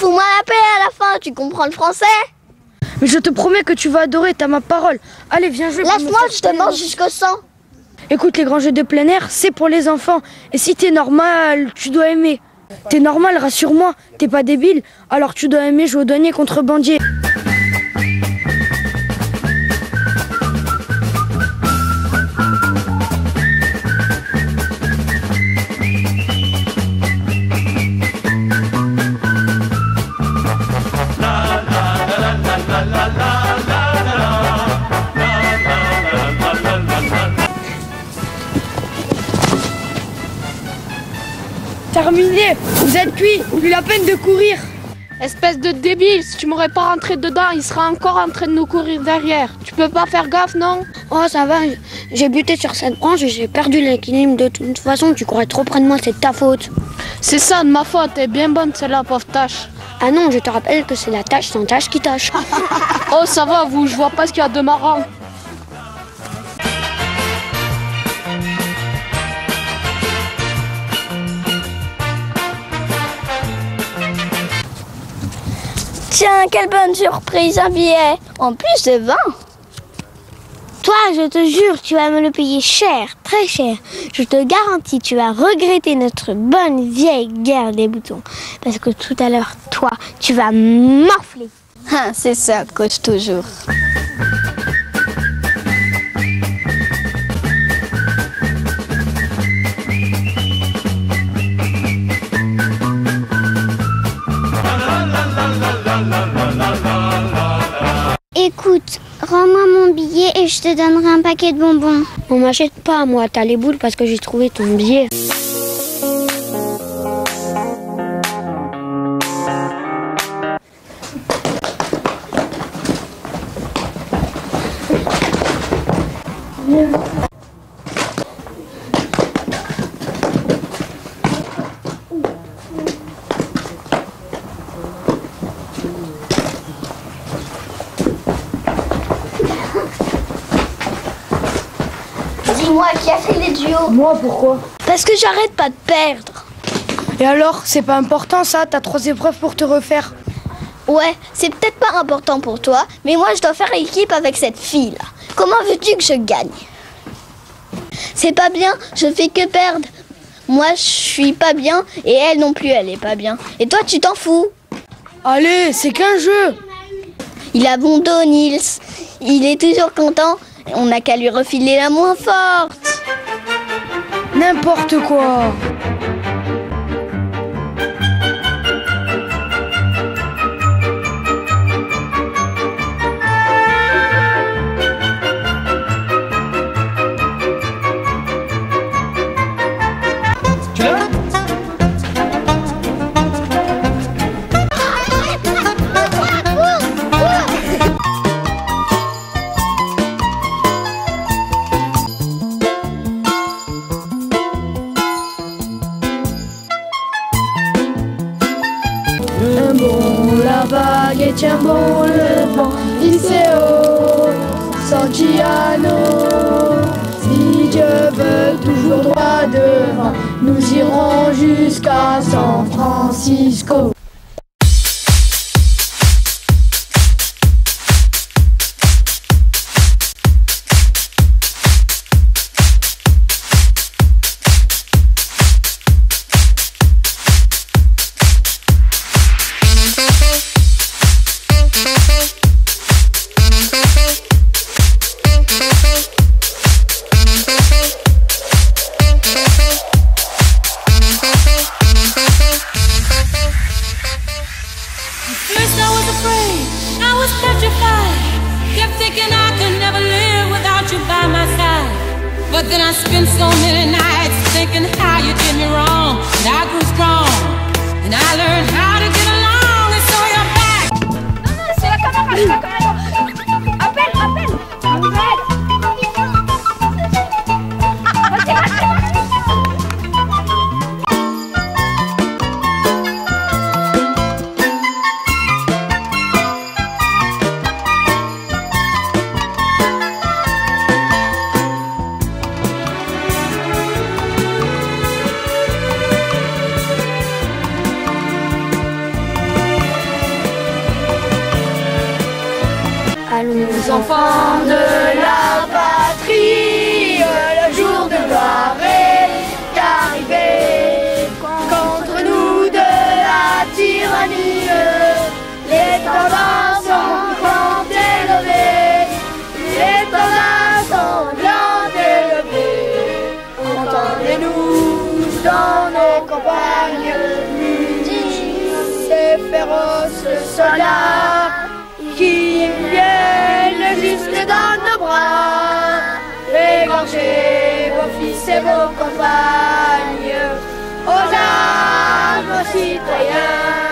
Fous-moi la paix à la fin, tu comprends le français Mais je te promets que tu vas adorer, t'as ma parole. Allez, viens jouer. Laisse-moi, je te mange jusqu'au sang. Écoute, les grands jeux de plein air, c'est pour les enfants. Et si t'es normal, tu dois aimer. T'es normal, rassure-moi, t'es pas débile, alors tu dois aimer jouer au douanier contrebandier. Terminé, vous êtes cuit, plus la peine de courir. Espèce de débile, si tu m'aurais pas rentré dedans, il sera encore en train de nous courir derrière. Tu peux pas faire gaffe, non? Oh, ça va, j'ai buté sur cette branche et j'ai perdu l'équilibre. De toute façon, tu courais trop près de moi, c'est de ta faute. C'est ça de ma faute, elle est bien bonne celle-là, pauvre tâche. Ah non, je te rappelle que c'est la tâche sans tâche qui tâche. Oh, ça va, vous, je vois pas ce qu'il y a de marrant. Tiens, quelle bonne surprise, un billet. En plus de 20. Toi, je te jure, tu vas me le payer cher, très cher. Je te garantis, tu vas regretter notre bonne vieille guerre des boutons. Parce que tout à l'heure, toi, tu vas m'enfler. Ah, c'est ça, coach toujours. Rends-moi mon billet et je te donnerai un paquet de bonbons. On m'achète pas, moi, t'as les boules parce que j'ai trouvé ton billet. Fait les duos. Moi, pourquoi? Parce que j'arrête pas de perdre. Et alors, c'est pas important ça, t'as trois épreuves pour te refaire? Ouais, c'est peut-être pas important pour toi, mais moi je dois faire équipe avec cette fille-là. Comment veux-tu que je gagne? C'est pas bien, je fais que perdre. Moi je suis pas bien et elle non plus elle est pas bien. Et toi tu t'en fous Allez, c'est qu'un jeu. Il a bon dos Nils. Il est toujours content. On n'a qu'à lui refiler la moins forte. N'importe quoi. Si Dieu veut toujours droit devant, nous irons jusqu'à San Francisco. Thinking I could never live without you by my side. But then I spent so many nights thinking how you did me wrong. And I grew strong, and I learned how to get along. And so you're back. aux enfants de la patrie, le jour de gloire est arrivé. Contre nous de la tyrannie, les tendances sont grand élevées, les tendances sont grand élevées. Entendez-nous dans nos campagnes, ces féroces soldats égorger vos fils et vos compagnes, aux armes aux citoyens,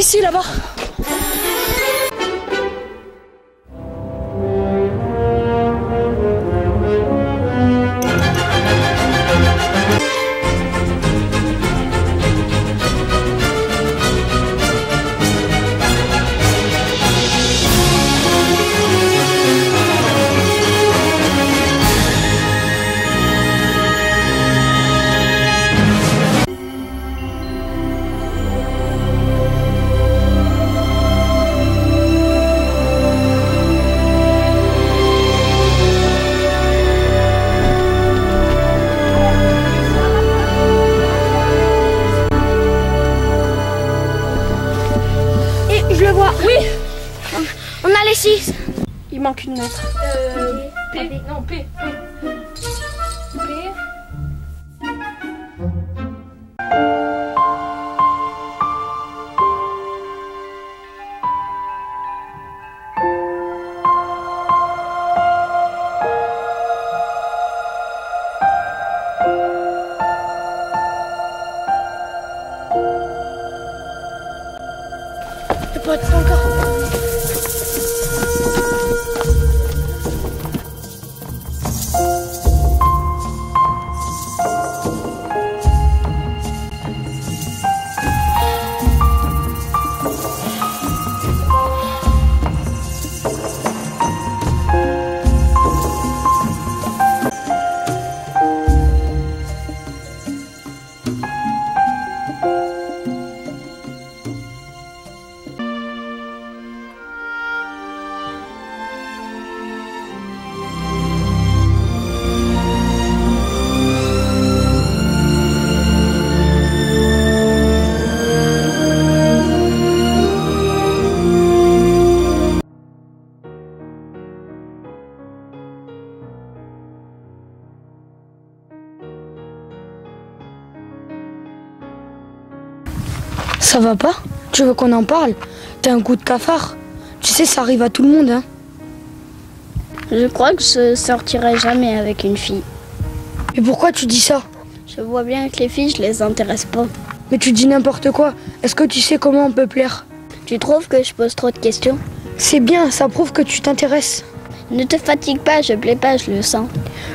ici, là-bas. Lettre. Euh, P. Non, P. P. P. Pas encore. Ça va pas Tu veux qu'on en parle T'as un coup de cafard Tu sais, ça arrive à tout le monde, hein. Je crois que je sortirai jamais avec une fille. Mais pourquoi tu dis ça Je vois bien que les filles, je les intéresse pas. Mais tu dis n'importe quoi. Est-ce que tu sais comment on peut plaire Tu trouves que je pose trop de questions C'est bien, ça prouve que tu t'intéresses. Ne te fatigue pas, je plais pas, je le sens.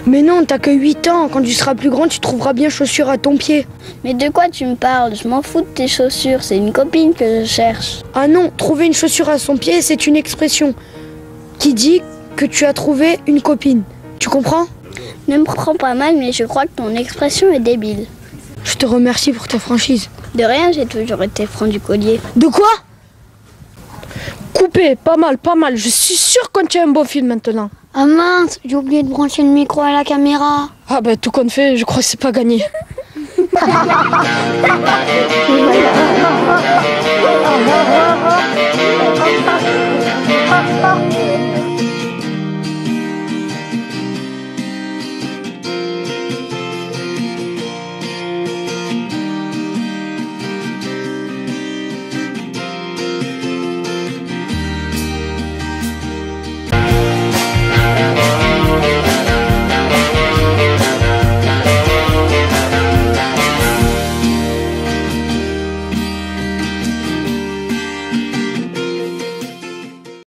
Mais non, t'as que 8 ans. Quand tu seras plus grand, tu trouveras bien chaussures à ton pied. Mais de quoi tu me parles? Je m'en fous de tes chaussures, c'est une copine que je cherche. Ah non, trouver une chaussure à son pied, c'est une expression qui dit que tu as trouvé une copine. Tu comprends? Ne me prends pas mal, mais je crois que ton expression est débile. Je te remercie pour ta franchise. De rien, j'ai toujours été franc du collier. De quoi? coupé, pas mal, pas mal. Je suis sûr qu'on tient un beau film maintenant. Ah mince, j'ai oublié de brancher le micro à la caméra. Ah ben tout qu'on fait, je crois que c'est pas gagné.